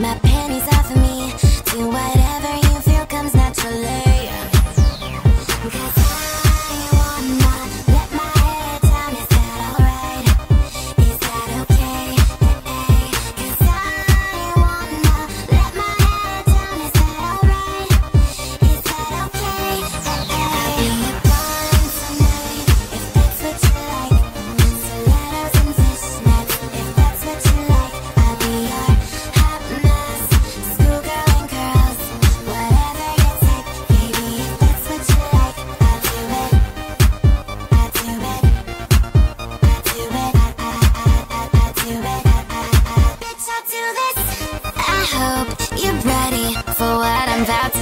my and that's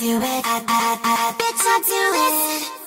do it, I, I, I, bitch, I do it.